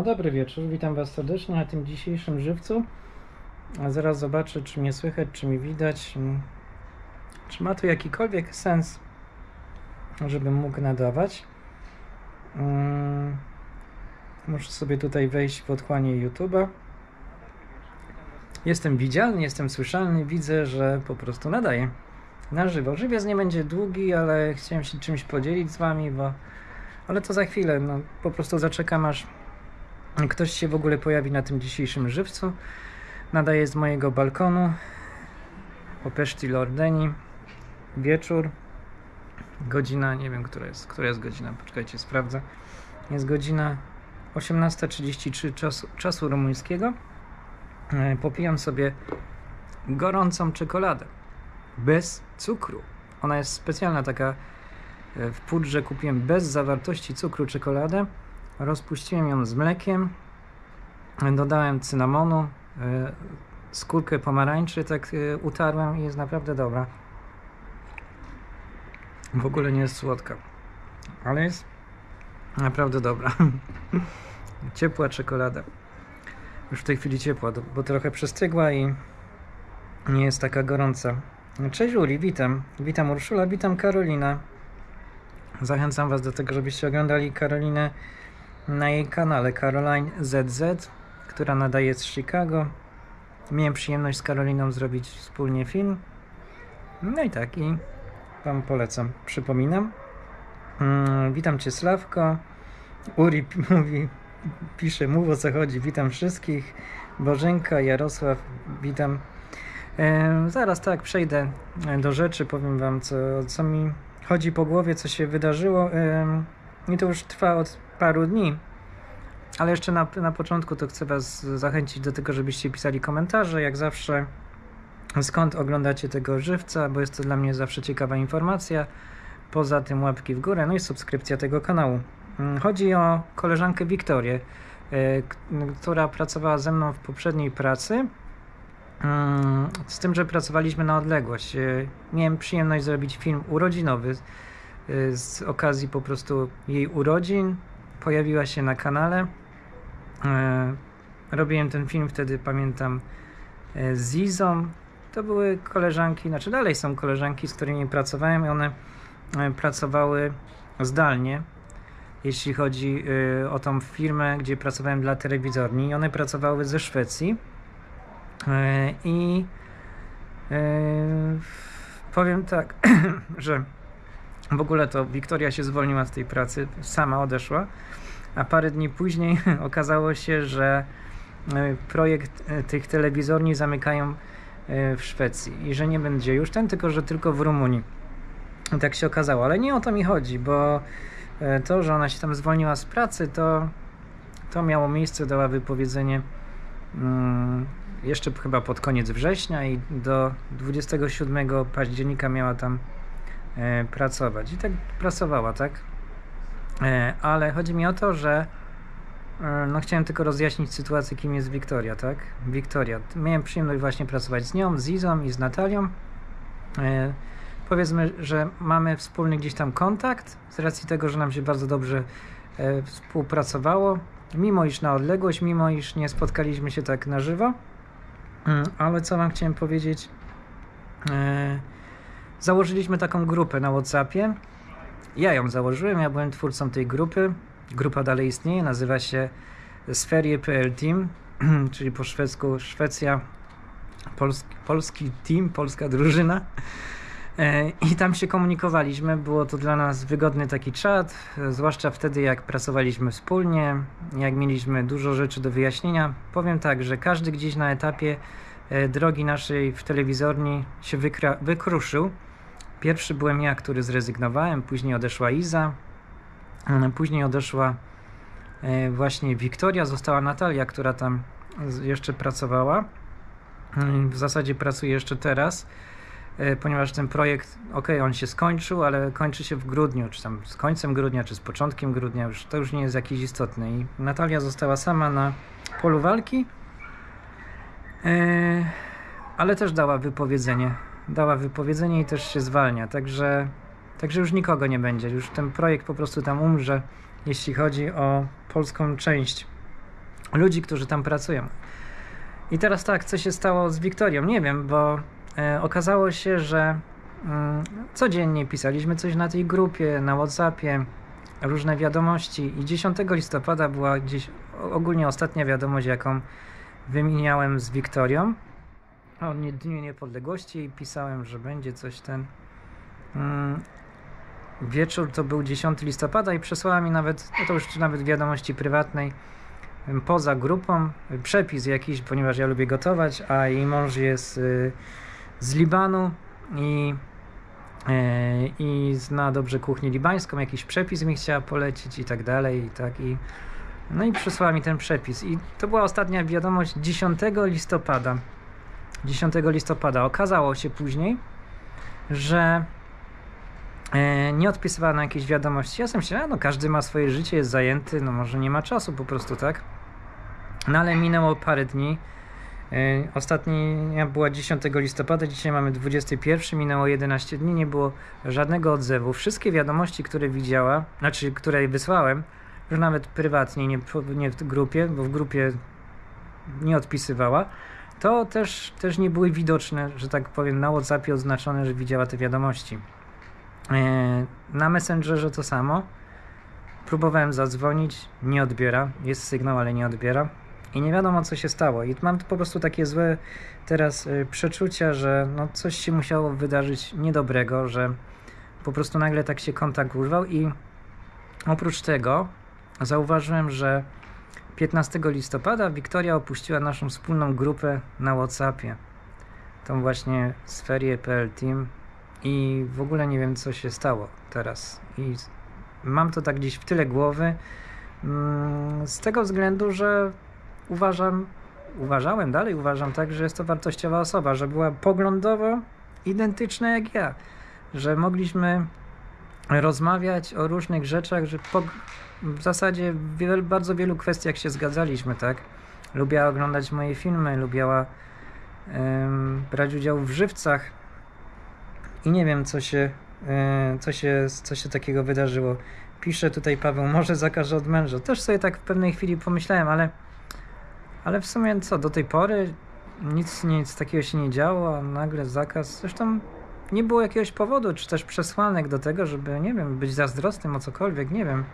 No dobry wieczór, witam Was serdecznie na tym dzisiejszym żywcu. A zaraz zobaczę, czy mnie słychać, czy mi widać. mm, Czy ma to jakikolwiek sens, żebym mógł nadawać. Mm, Muszę sobie tutaj wejść w otchłanie YouTube'a. Jestem widzialny, jestem słyszalny, widzę, że po prostu nadaję na żywo. Żywiec nie będzie długi, ale chciałem się czymś podzielić z Wami, bo ale to za chwilę, no po prostu zaczekam aż ktoś się w ogóle pojawi na tym dzisiejszym żywcu. Nadaję z mojego balkonu po Peszti Lordeni. Wieczór. Godzina, nie wiem, która jest, która jest godzina, poczekajcie, sprawdzę. Jest godzina 18.33 czasu, czasu rumuńskiego. E, Popijam sobie gorącą czekoladę bez cukru. Ona jest specjalna, taka e, w pudrze kupiłem bez zawartości cukru czekoladę. Rozpuściłem ją z mlekiem. Dodałem cynamonu, e, skórkę pomarańczy, tak e, utarłem i jest naprawdę dobra. W ogóle nie jest słodka, ale jest naprawdę dobra. Ciepła czekolada. Już w tej chwili ciepła, bo trochę przestygła i nie jest taka gorąca. Cześć Uli, witam. Witam Urszula, witam Karolina. Zachęcam Was do tego, żebyście oglądali Karolinę na jej kanale Caroline ZZ, która nadaje z Chicago. Miałem przyjemność z Karoliną zrobić wspólnie film. No i tak, i Wam polecam. Przypominam. Mm, witam Cię Sławko. Uri mówi, pisze, mów o co chodzi. Witam wszystkich. Bożenka, Jarosław, witam. E, zaraz tak, przejdę e, do rzeczy, powiem Wam, co, co mi chodzi po głowie, co się wydarzyło. E, I to już trwa od paru dni. Ale jeszcze na, na początku to chcę Was zachęcić do tego, żebyście pisali komentarze, jak zawsze. Skąd oglądacie tego żywca, bo jest to dla mnie zawsze ciekawa informacja. Poza tym łapki w górę, no i subskrypcja tego kanału. Mm, Chodzi o koleżankę Wiktorię, e, która pracowała ze mną w poprzedniej pracy. Mm, Z tym, że pracowaliśmy na odległość. E, Miałem przyjemność zrobić film urodzinowy e, z okazji po prostu jej urodzin. Pojawiła się na kanale. E, Robiłem ten film wtedy, pamiętam, e, z Izą. To były koleżanki, znaczy dalej są koleżanki, z którymi pracowałem i one e, pracowały zdalnie, jeśli chodzi o tą firmę, gdzie pracowałem dla telewizorni. One pracowały ze Szwecji. I powiem tak, że w ogóle to Wiktoria się zwolniła z tej pracy, sama odeszła, a parę dni później okazało się, że e, projekt e, tych telewizorni zamykają e, w Szwecji i że nie będzie już ten, tylko że tylko w Rumunii. Tak się okazało, ale nie o to mi chodzi, bo to, że ona się tam zwolniła z pracy, to, to miało miejsce, dała wypowiedzenie mm, jeszcze chyba pod koniec września i do 27 października miała tam pracować. I tak pracowała, tak? E, ale chodzi mi o to, że e, no chciałem tylko rozjaśnić sytuację, kim jest Wiktoria, tak? Wiktoria. Miałem przyjemność właśnie pracować z nią, z Izą i z Natalią. E, powiedzmy, że mamy wspólny gdzieś tam kontakt, z racji tego, że nam się bardzo dobrze e, współpracowało, mimo iż na odległość, mimo iż nie spotkaliśmy się tak na żywo. Mm, Ale co Wam chciałem powiedzieć? E, założyliśmy taką grupę na WhatsAppie. Ja ją założyłem, ja byłem twórcą tej grupy. Grupa dalej istnieje, nazywa się Sferie.pl Team, czyli po szwedzku Szwecja, polski, polski team, polska drużyna. E, I tam się komunikowaliśmy. Było to dla nas wygodny taki czat, zwłaszcza wtedy, jak pracowaliśmy wspólnie, jak mieliśmy dużo rzeczy do wyjaśnienia. Powiem tak, że każdy gdzieś na etapie e, drogi naszej w telewizorni się wykruszył. Pierwszy byłem ja, który zrezygnowałem, później odeszła Iza, e, później odeszła e, właśnie Wiktoria, została Natalia, która tam jeszcze pracowała. E, W zasadzie pracuje jeszcze teraz e, ponieważ ten projekt, ok, on się skończył, ale kończy się w grudniu, czy tam z końcem grudnia, czy z początkiem grudnia, już, to już nie jest jakiś istotny. I Natalia została sama na polu walki, e, ale też dała wypowiedzenie. Dała wypowiedzenie i też się zwalnia, także, także już nikogo nie będzie. Już ten projekt po prostu tam umrze, jeśli chodzi o polską część ludzi, którzy tam pracują. I teraz tak, co się stało z Wiktorią? Nie wiem, bo e, okazało się, że mm, codziennie pisaliśmy coś na tej grupie, na WhatsAppie, różne wiadomości i 10 listopada była gdzieś ogólnie ostatnia wiadomość, jaką wymieniałem z Wiktorią o Dniu Niepodległości i pisałem, że będzie coś ten... Mm, wieczór to był 10 listopada i przesłała mi nawet, no to już nawet wiadomości prywatnej, poza grupą, przepis jakiś, ponieważ ja lubię gotować, a jej mąż jest y, z Libanu i, e, i zna dobrze kuchnię libańską, jakiś przepis mi chciała polecić i tak dalej, i tak i no i przysłała mi ten przepis. I to była ostatnia wiadomość 10 listopada 10 listopada okazało się później, że E, nie odpisywała na jakieś wiadomości. Ja sam się, no każdy ma swoje życie, jest zajęty, no może nie ma czasu po prostu, tak? No ale minęło parę dni. E, ostatnia była 10 listopada, dzisiaj mamy 21, minęło 11 dni, nie było żadnego odzewu. Wszystkie wiadomości, które widziała, znaczy, które wysłałem, już nawet prywatnie, nie, nie w grupie, bo w grupie nie odpisywała, to też, też nie były widoczne, że tak powiem, na WhatsAppie oznaczone, że widziała te wiadomości. E, na Messengerze to samo. Próbowałem zadzwonić, nie odbiera. Jest sygnał, ale nie odbiera. I nie wiadomo, co się stało. I mam po prostu takie złe teraz y, przeczucia, że no coś się musiało wydarzyć niedobrego, że po prostu nagle tak się kontakt urwał. I oprócz tego zauważyłem, że 15 listopada Wiktoria opuściła naszą wspólną grupę na WhatsAppie. Tą właśnie sferię.pl Team i w ogóle nie wiem, co się stało teraz. I mam to tak gdzieś w tyle głowy, mm, z tego względu, że uważam, uważałem, dalej uważam tak, że jest to wartościowa osoba, że była poglądowo identyczna jak ja, że mogliśmy rozmawiać o różnych rzeczach, że w zasadzie w bardzo wielu kwestiach się zgadzaliśmy, tak? Lubiła oglądać moje filmy, lubiła um, brać udział w żywcach, i nie wiem, co się, e, co się, co się takiego wydarzyło. Pisze tutaj Paweł, może zakaże od męża. Też sobie tak w pewnej chwili pomyślałem, ale, ale w sumie co, do tej pory nic, nic takiego się nie działo, a nagle zakaz. Zresztą nie było jakiegoś powodu, czy też przesłanek do tego, żeby, nie wiem, być zazdrosnym o cokolwiek, nie wiem.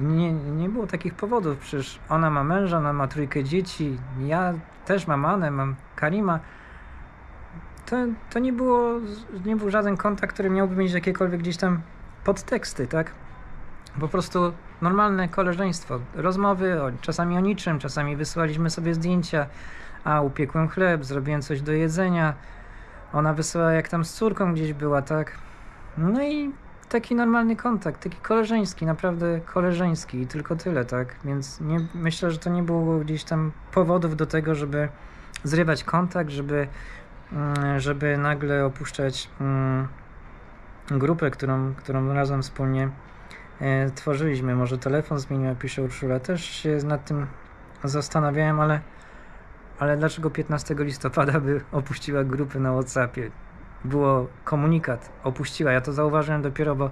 Nie, nie było takich powodów, przecież ona ma męża, ona ma trójkę dzieci, ja też mam Anę, mam Karima. To, to nie, było, nie był żaden kontakt, który miałby mieć jakiekolwiek gdzieś tam podteksty, tak? Po prostu normalne koleżeństwo, rozmowy o, czasami o niczym, czasami wysyłaliśmy sobie zdjęcia, a upiekłem chleb, zrobiłem coś do jedzenia, ona wysyła jak tam z córką gdzieś była, tak? No i taki normalny kontakt, taki koleżeński, naprawdę koleżeński i tylko tyle, tak? Więc nie, myślę, że to nie było gdzieś tam powodów do tego, żeby zrywać kontakt, żeby Mm, żeby nagle opuszczać mm, grupę, którą, którą razem wspólnie e, tworzyliśmy. Może telefon zmieniła, pisze Urszula. Też się nad tym zastanawiałem, ale, ale dlaczego 15 listopada by opuściła grupę na Whatsappie? Było komunikat, opuściła. Ja to zauważyłem dopiero, bo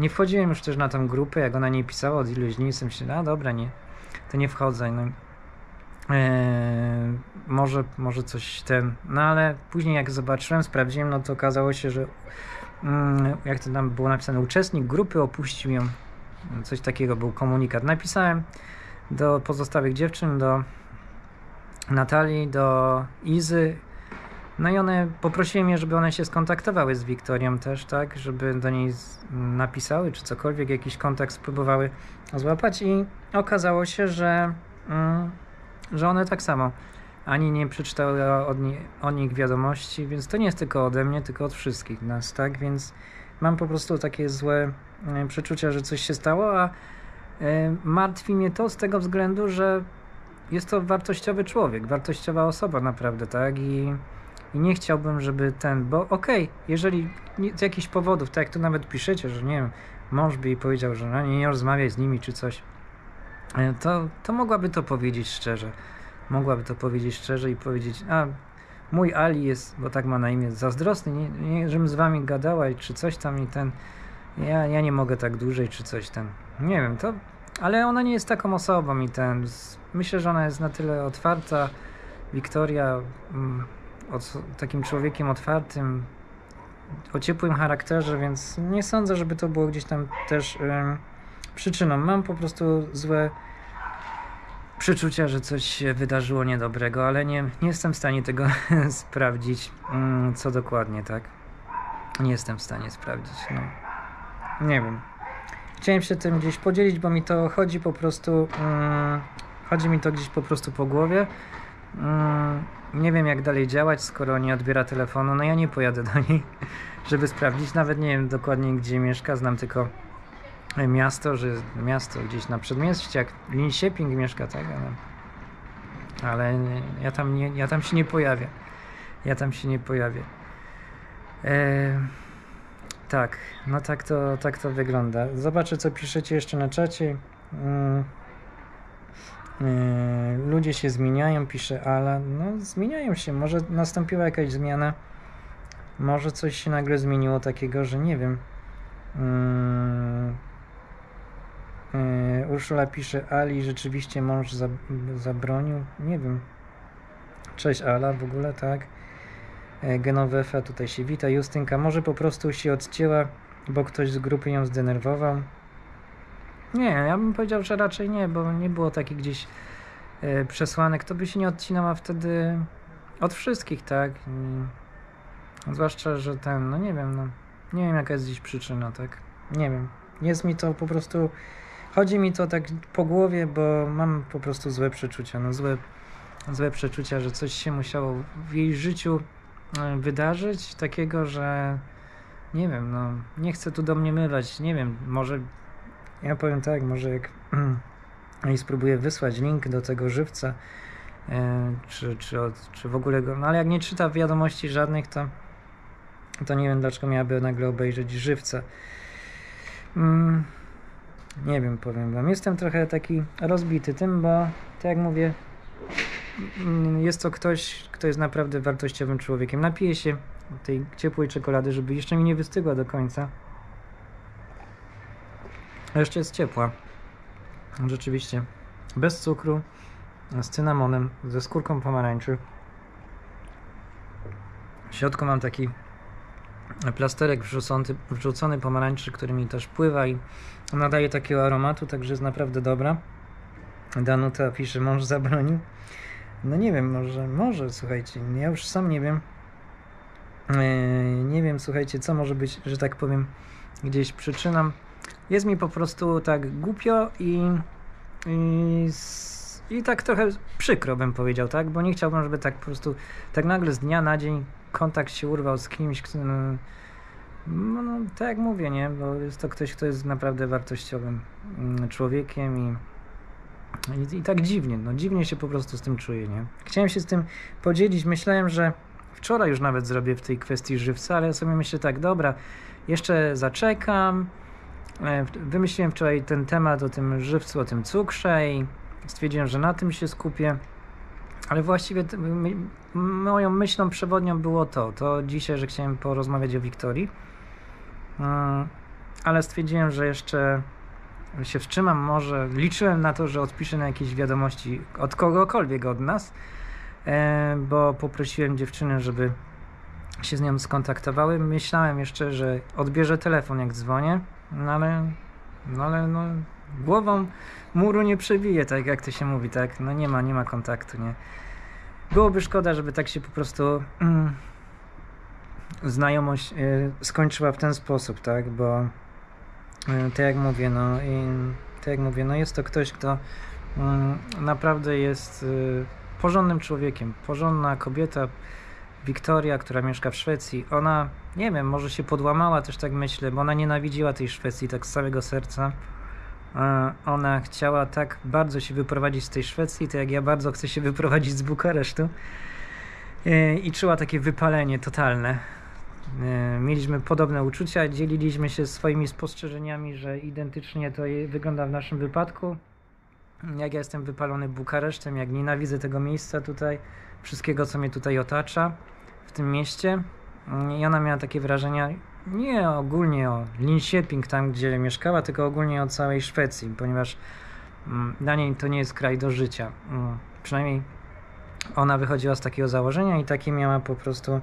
nie wchodziłem już też na tą grupę, jak ona nie pisała od iluś dni, sobie myślałem, a dobra, nie, to nie wchodzę. No, Eee, może, może coś ten. No ale później jak zobaczyłem, sprawdziłem, no to okazało się, że mm, jak to tam było napisane, uczestnik grupy opuścił ją. Coś takiego był komunikat. Napisałem do pozostałych dziewczyn, do Natalii, do Izy. No i one poprosiłem je, żeby one się skontaktowały z Wiktorią też, tak, żeby do niej napisały, czy cokolwiek, jakiś kontakt spróbowały złapać i okazało się, że mm, że one tak samo ani nie przeczytały od ni o nich wiadomości, więc to nie jest tylko ode mnie, tylko od wszystkich nas, tak? Więc mam po prostu takie złe e, przeczucia, że coś się stało, a e, martwi mnie to z tego względu, że jest to wartościowy człowiek, wartościowa osoba naprawdę, tak? I, i nie chciałbym, żeby ten, bo okej, okay, jeżeli z jakichś powodów, tak jak tu nawet piszecie, że nie wiem, mąż by jej powiedział, że no, nie, nie rozmawiaj z nimi czy coś, E, to, to mogłaby to powiedzieć szczerze. Mogłaby to powiedzieć szczerze i powiedzieć, a mój Ali jest, bo tak ma na imię, zazdrosny, nie, nie żebym z wami gadała czy coś tam i ten, ja, ja nie mogę tak dłużej czy coś tam. Nie wiem, to ale ona nie jest taką osobą i ten. Myślę, że ona jest na tyle otwarta. Wiktoria, mm, takim człowiekiem otwartym, o ciepłym charakterze, więc nie sądzę, żeby to było gdzieś tam też przyczyną. Mam po prostu złe przeczucia, że coś się wydarzyło niedobrego, ale nie, nie jestem w stanie tego sprawdzić, mm, co dokładnie, tak? Nie jestem w stanie sprawdzić, no. Nie wiem. Chciałem się tym gdzieś podzielić, bo mi to chodzi po prostu, mm, chodzi mi to gdzieś po prostu po głowie. Mm, nie wiem jak dalej działać, skoro nie odbiera telefonu, no ja nie pojadę do niej, żeby sprawdzić, nawet nie wiem dokładnie gdzie mieszka, znam tylko miasto, że miasto gdzieś na przedmieściach, Linköping mieszka, tak? Ale, ale ja, tam nie, ja tam się nie pojawię. Ja tam się nie pojawię. E, tak, no tak to, tak to wygląda. Zobaczę, co piszecie jeszcze na czacie. Mm. E, ludzie się zmieniają, pisze Ala. No, zmieniają się. Może nastąpiła jakaś zmiana. Może coś się nagle zmieniło takiego, że nie wiem. Mm. Yy, Urszula pisze, Ali rzeczywiście mąż zabronił. Nie wiem. Cześć Ala w ogóle, tak. Yy, Genovefa tutaj się wita. Justynka może po prostu się odcięła, bo ktoś z grupy ją zdenerwował. Nie, ja bym powiedział, że raczej nie, bo nie było takich gdzieś yy, przesłanek. To by się nie odcinała wtedy od wszystkich, tak. I, zwłaszcza, że ten, no nie wiem, no. Nie wiem jaka jest dziś przyczyna, tak. Nie wiem. Jest mi to po prostu Chodzi mi to tak po głowie, bo mam po prostu złe przeczucia. No złe, złe przeczucia, że coś się musiało w jej życiu e, wydarzyć, takiego, że nie wiem, no nie chcę tu do mnie nie wiem, może ja powiem tak, może jak i spróbuję wysłać link do tego żywca, e, czy, czy, od, czy w ogóle go, no ale jak nie czyta wiadomości żadnych, to to nie wiem dlaczego miałaby nagle obejrzeć żywca. Mm nie wiem, powiem wam. Jestem trochę taki rozbity tym, bo tak jak mówię, mm, jest to ktoś, kto jest naprawdę wartościowym człowiekiem. Napiję się tej ciepłej czekolady, żeby jeszcze mi nie wystygła do końca. A jeszcze jest ciepła. Rzeczywiście. Bez cukru, z cynamonem, ze skórką pomarańczy. W środku mam taki plasterek wrzucony, wrzucony pomarańczy, który mi też pływa i nadaje takiego aromatu, także jest naprawdę dobra. Danuta pisze, mąż zabronił. No nie wiem, może, może, słuchajcie, ja już sam nie wiem. Yy, nie wiem, słuchajcie, co może być, że tak powiem, gdzieś przyczyną. Jest mi po prostu tak głupio i, i, i tak trochę przykro bym powiedział, tak? Bo nie chciałbym, żeby tak po prostu tak nagle z dnia na dzień kontakt się urwał z kimś, kto, no, no, no, tak jak mówię, nie, bo jest to ktoś, kto jest naprawdę wartościowym mm, człowiekiem i, i, i, tak dziwnie, no dziwnie się po prostu z tym czuję, nie. Chciałem się z tym podzielić, myślałem, że wczoraj już nawet zrobię w tej kwestii żywca, ale ja sobie myślę tak, dobra, jeszcze zaczekam, wymyśliłem wczoraj ten temat o tym żywcu, o tym cukrze i stwierdziłem, że na tym się skupię. Ale właściwie moją myślą przewodnią było to, to dzisiaj, że chciałem porozmawiać o Wiktorii, mm, ale stwierdziłem, że jeszcze się wstrzymam, może liczyłem na to, że odpiszę na jakieś wiadomości od kogokolwiek od nas, e, bo poprosiłem dziewczyny, żeby się z nią skontaktowały. Myślałem jeszcze, że odbierze telefon jak dzwonię, no ale, no ale no, głową muru nie przebije, tak jak to się mówi, tak? No nie ma, nie ma kontaktu, nie? Byłoby szkoda, żeby tak się po prostu mm, znajomość y, skończyła w ten sposób, tak? Bo y, tak jak mówię, no i tak jak mówię, no jest to ktoś, kto y, naprawdę jest y, porządnym człowiekiem, porządna kobieta, Wiktoria, która mieszka w Szwecji, ona, nie wiem, może się podłamała, też tak myślę, bo ona nienawidziła tej Szwecji tak z całego serca ona chciała tak bardzo się wyprowadzić z tej Szwecji, to jak ja bardzo chcę się wyprowadzić z Bukaresztu. E, I czuła takie wypalenie totalne. E, mieliśmy podobne uczucia, dzieliliśmy się swoimi spostrzeżeniami, że identycznie to wygląda w naszym wypadku. Jak ja jestem wypalony Bukaresztem, jak nienawidzę tego miejsca tutaj, wszystkiego co mnie tutaj otacza w tym mieście. I ona miała takie wrażenia, nie ogólnie o Linköping, tam gdzie mieszkała, tylko ogólnie o całej Szwecji, ponieważ mm, dla niej to nie jest kraj do życia. Mm, przynajmniej ona wychodziła z takiego założenia i takie miała po prostu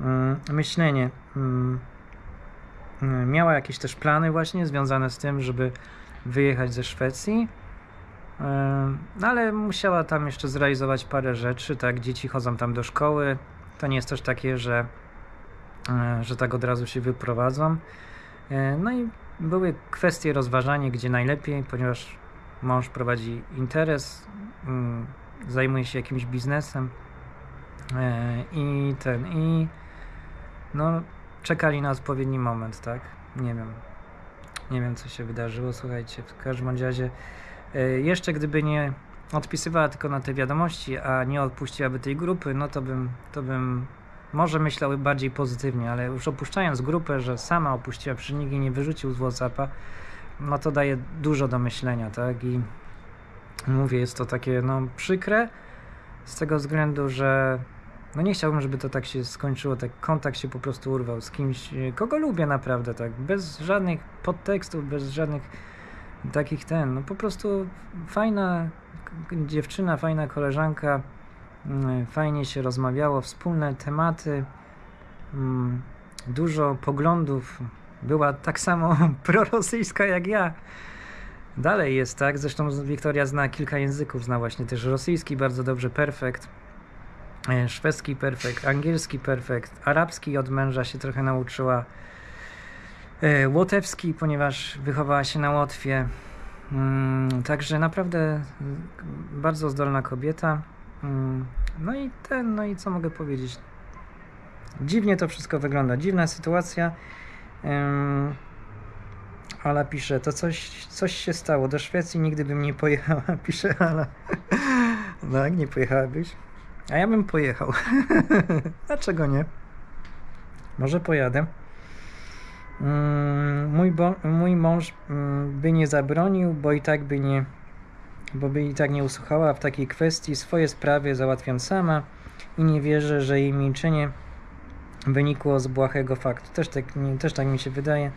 mm, myślenie. Mm, mm, miała jakieś też plany właśnie związane z tym, żeby wyjechać ze Szwecji. No ale musiała tam jeszcze zrealizować parę rzeczy, tak, dzieci chodzą tam do szkoły. To nie jest też takie, że, e, że tak od razu się wyprowadzą. E, no i były kwestie rozważania, gdzie najlepiej, ponieważ mąż prowadzi interes, zajmuje się jakimś biznesem e, i ten, i no czekali na odpowiedni moment, tak? Nie wiem. Nie wiem, co się wydarzyło, słuchajcie. W każdym razie, jeszcze gdyby nie odpisywała tylko na te wiadomości, a nie odpuściłaby tej grupy, no to bym, to bym może myślały bardziej pozytywnie, ale już opuszczając grupę, że sama opuściła, przy nikt nie wyrzucił z Whatsappa, no to daje dużo do myślenia, tak? I mówię, jest to takie, no, przykre z tego względu, że no nie chciałbym, żeby to tak się skończyło, tak kontakt się po prostu urwał z kimś, kogo lubię naprawdę, tak, bez żadnych podtekstów, bez żadnych takich ten, no po prostu fajna dziewczyna, fajna koleżanka, mm, fajnie się rozmawiało, wspólne tematy, mm, dużo poglądów, była tak samo prorosyjska jak ja. Dalej jest tak, zresztą Wiktoria zna kilka języków, zna właśnie też rosyjski bardzo dobrze, perfekt, e, szwedzki perfekt, angielski perfekt, arabski od męża się trochę nauczyła, łotewski, ponieważ wychowała się na Łotwie, mm, także naprawdę bardzo zdolna kobieta. Mm, no i ten, no i co mogę powiedzieć? Dziwnie to wszystko wygląda, dziwna sytuacja. Ala pisze, to coś, coś się stało. Do Szwecji nigdy bym nie pojechała, pisze Ala. Jak nie pojechałabyś? A ja bym pojechał. Dlaczego nie? Może pojadę. Mm, mój, bo, mój mąż mm, by nie zabronił, bo i tak by nie bo by i tak nie usłuchała w takiej kwestii. Swoje sprawy załatwiam sama i nie wierzę, że jej milczenie wynikło z błahego faktu. Też tak, też tak mi się wydaje.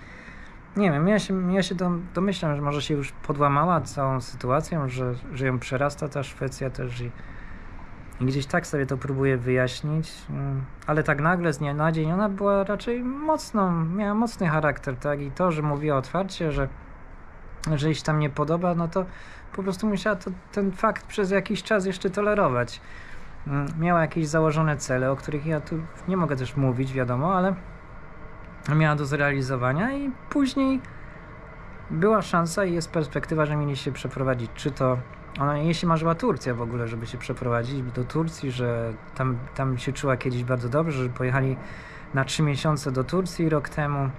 Nie wiem, ja się, ja się domyślam, że może się już podłamała całą sytuacją, że, że ją przerasta ta Szwecja też i, i gdzieś tak sobie to próbuję wyjaśnić, mm, ale tak nagle z dnia na dzień ona była raczej mocną, miała mocny charakter, tak? I to, że mówiła otwarcie, że, że jej się tam nie podoba, no to po prostu musiała to, ten fakt przez jakiś czas jeszcze tolerować. Mm, miała jakieś założone cele, o których ja tu nie mogę też mówić, wiadomo, ale miała do zrealizowania i później była szansa i jest perspektywa, że mieli się przeprowadzić. Czy to ona, jej się marzyła Turcja w ogóle, żeby się przeprowadzić do Turcji, że tam, tam się czuła kiedyś bardzo dobrze, że pojechali na trzy miesiące do Turcji rok temu,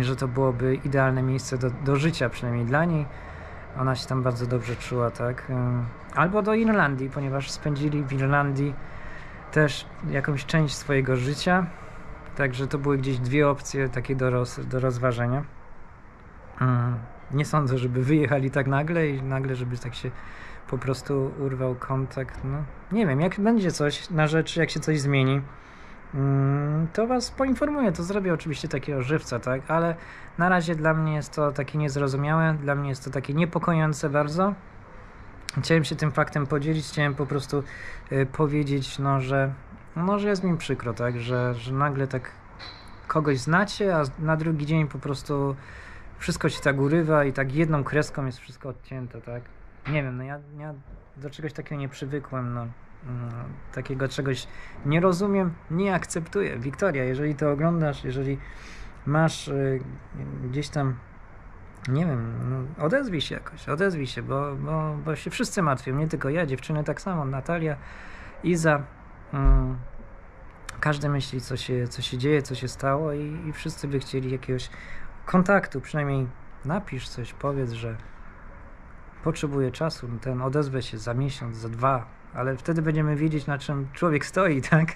że to byłoby idealne miejsce do, do życia, przynajmniej dla niej. Ona się tam bardzo dobrze czuła, tak? Albo do Irlandii, ponieważ spędzili w Irlandii też jakąś część swojego życia. Także to były gdzieś dwie opcje takie do, roz, do rozważenia. Mm, nie sądzę, żeby wyjechali tak nagle i nagle, żeby tak się po prostu urwał kontakt. No, nie wiem, jak będzie coś na rzecz, jak się coś zmieni, mm, to was poinformuję. To zrobię oczywiście takiego żywca, tak? Ale na razie dla mnie jest to takie niezrozumiałe, dla mnie jest to takie niepokojące bardzo. Chciałem się tym faktem podzielić, chciałem po prostu y, powiedzieć, no, że no, że jest mi przykro, tak, że, że nagle tak kogoś znacie, a na drugi dzień po prostu wszystko się tak urywa i tak jedną kreską jest wszystko odcięte, tak. Nie wiem, no ja, ja do czegoś takiego nie przywykłem, no. Mm, takiego czegoś nie rozumiem, nie akceptuję. Wiktoria, jeżeli to oglądasz, jeżeli masz y, gdzieś tam, nie wiem, no, odezwij się jakoś, odezwij się, bo, bo, bo się wszyscy martwią, nie tylko ja, dziewczyny tak samo, Natalia, Iza, Mm. każdy myśli, co się, co się dzieje, co się stało, i, i wszyscy by chcieli jakiegoś kontaktu. Przynajmniej napisz coś, powiedz, że potrzebuje czasu, ten odezwę się za miesiąc, za dwa, ale wtedy będziemy wiedzieć, na czym człowiek stoi, tak?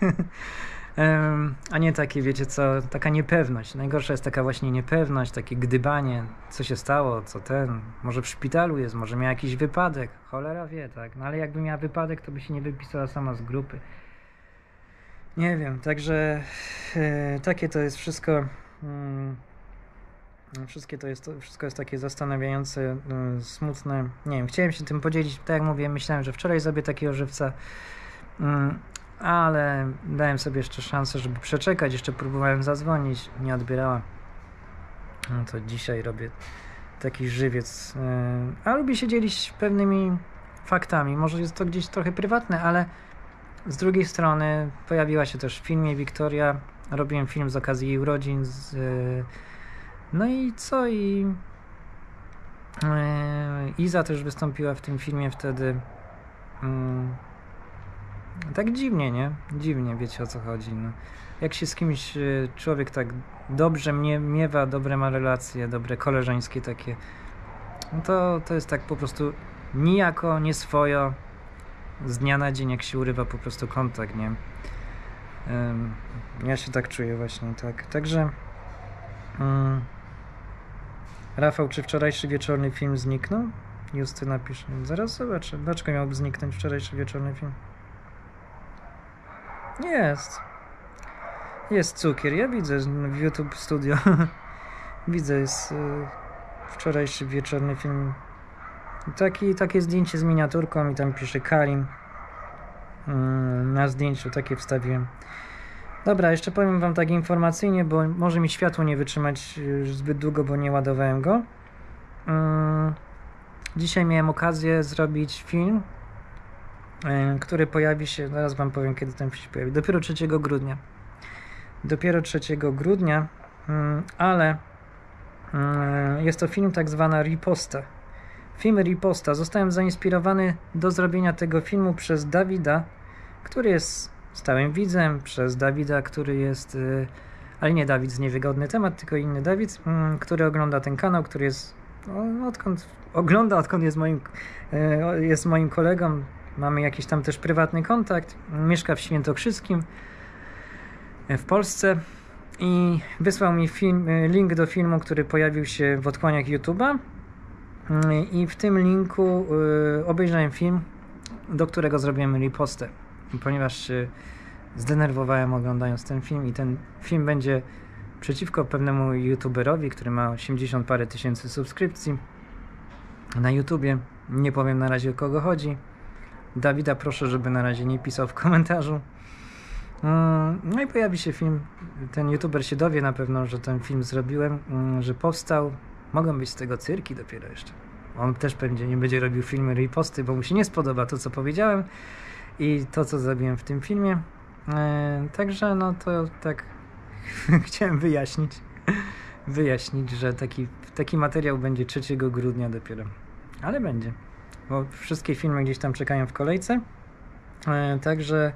A nie takie, wiecie co, taka niepewność. Najgorsza jest taka właśnie niepewność, takie gdybanie, co się stało, co ten, może w szpitalu jest, może miał jakiś wypadek, cholera wie, tak? No ale jakby miała wypadek, to by się nie wypisała sama z grupy. Nie wiem, także e, takie to jest wszystko. Mm, Wszystkie to jest, wszystko jest takie zastanawiające, y, smutne. Nie wiem, chciałem się tym podzielić. Tak jak mówię, myślałem, że wczoraj zrobię takiego żywca, y, ale dałem sobie jeszcze szansę, żeby przeczekać. Jeszcze próbowałem zadzwonić, nie odbierała. No to dzisiaj robię taki żywiec. y, A lubię się dzielić pewnymi faktami. Może jest to gdzieś trochę prywatne, ale z drugiej strony pojawiła się też w filmie Wiktoria. Robiłem film z okazji jej urodzin. Z, y, no i co? I y, Iza też wystąpiła w tym filmie wtedy. Mm, tak dziwnie, nie? Dziwnie, wiecie o co chodzi. No. Jak się z kimś y, człowiek tak dobrze mie miewa, dobre ma relacje, dobre koleżeńskie takie, no to, to jest tak po prostu nijako, nieswojo, z dnia na dzień, jak się urywa po prostu kontakt, nie? Ja się tak czuję właśnie, tak. Także ym, Rafał, czy wczorajszy wieczorny film zniknął? Justyna pisze. Zaraz zobaczę. Dlaczego miałby zniknąć wczorajszy wieczorny film? Jest. Jest cukier. Ja widzę w YouTube Studio. widzę, jest y, wczorajszy wieczorny film. Taki, takie zdjęcie z miniaturką i tam pisze Karim. Mm, na zdjęciu takie wstawiłem. Dobra, jeszcze powiem Wam tak informacyjnie, bo może mi światło nie wytrzymać zbyt długo, bo nie ładowałem go. Mm, Dzisiaj miałem okazję zrobić film, y, który pojawi się, zaraz Wam powiem, kiedy ten film się pojawi. Dopiero 3 grudnia. Dopiero 3 grudnia, mm, ale y, jest to film tak zwana riposta. Film riposta. Zostałem zainspirowany do zrobienia tego filmu przez Dawida, który jest stałym widzem, przez Dawida, który jest, y, ale nie Dawid z niewygodny temat, tylko inny Dawid, mm, który ogląda ten kanał, który jest, no, odkąd ogląda, odkąd jest moim, y, jest moim kolegą, mamy jakiś tam też prywatny kontakt, mieszka w Świętokrzyskim y, w Polsce. I wysłał mi film, link do filmu, który pojawił się w otchłaniach YouTube'a. I w tym linku obejrzałem film, do którego zrobiłem ripostę ponieważ się zdenerwowałem oglądając ten film i ten film będzie przeciwko pewnemu youtuberowi, który ma 80 parę tysięcy subskrypcji na YouTubie. Nie powiem na razie o kogo chodzi. Dawida proszę, żeby na razie nie pisał w komentarzu. Mm, no i pojawi się film. Ten youtuber się dowie na pewno, że ten film zrobiłem, mm, że powstał. Mogą być z tego cyrki dopiero jeszcze. On też pewnie nie będzie robił filmy riposty, bo mu się nie spodoba to, co powiedziałem i to, co zrobiłem w tym filmie. E, także no to tak chciałem wyjaśnić, wyjaśnić, że taki, taki materiał będzie 3 grudnia dopiero. Ale będzie, bo wszystkie filmy gdzieś tam czekają w kolejce. E, także,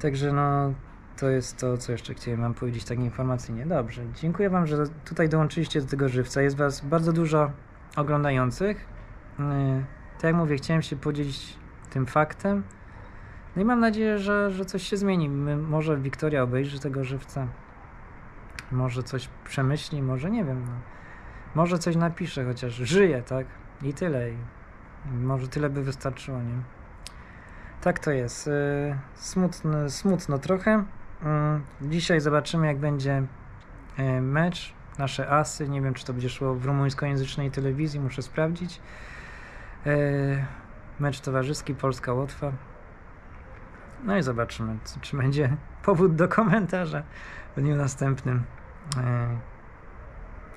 także no to jest to, co jeszcze chciałem Wam powiedzieć tak informacyjnie. Dobrze, dziękuję Wam, że tutaj dołączyliście do tego żywca. Jest Was bardzo dużo oglądających. E, tak jak mówię, chciałem się podzielić tym faktem. No i mam nadzieję, że, że coś się zmieni. My, może Wiktoria obejrzy tego żywca. Może coś przemyśli, może nie wiem. No. Może coś napisze, chociaż żyje, tak? I tyle. I może tyle by wystarczyło, nie? Tak to jest. Y, smutno, smutno trochę. Y, dzisiaj zobaczymy, jak będzie y, mecz. Nasze asy. Nie wiem, czy to będzie szło w rumuńskojęzycznej telewizji. Muszę sprawdzić. Mecz towarzyski Polska-Łotwa. No i zobaczymy, czy będzie powód do komentarza w dniu następnym. E,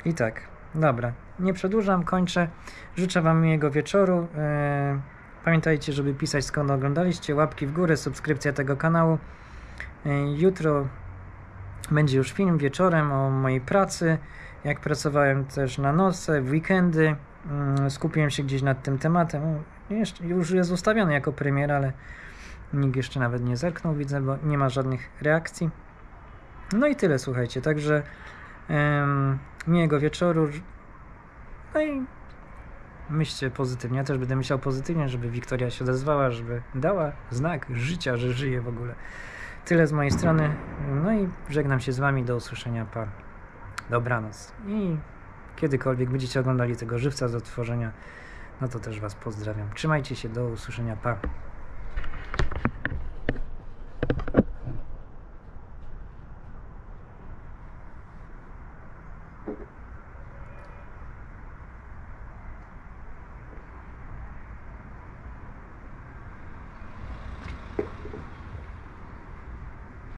I tak, dobra. Nie przedłużam, kończę. Życzę Wam miłego wieczoru. E, pamiętajcie, żeby pisać skąd oglądaliście, łapki w górę, subskrypcja tego kanału. E, jutro będzie już film wieczorem o mojej pracy. Jak pracowałem też na noce, w weekendy. Mm, skupiłem się gdzieś nad tym tematem. Jeszcze, już jest ustawiony jako premier, ale Nikt jeszcze nawet nie zerknął, widzę, bo nie ma żadnych reakcji. No i tyle, słuchajcie. Także um, miłego wieczoru. No i myślcie pozytywnie. Ja też będę myślał pozytywnie, żeby Wiktoria się odezwała, żeby dała znak życia, że żyje w ogóle. Tyle z mojej strony. No i żegnam się z Wami. Do usłyszenia. Pa. Dobranoc. I kiedykolwiek będziecie oglądali tego żywca z odtworzenia, no to też Was pozdrawiam. Trzymajcie się. Do usłyszenia. Pa.